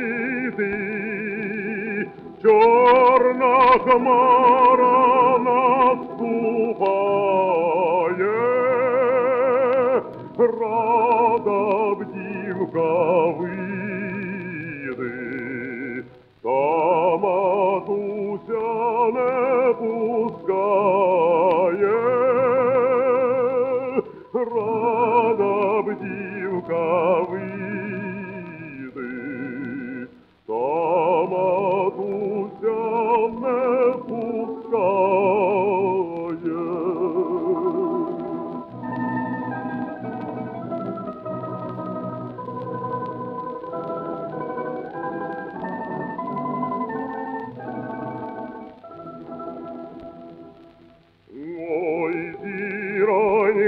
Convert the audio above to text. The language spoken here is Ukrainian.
газіти, чорна хмара наступає, рада б дівка вийди, та матуся не пускає,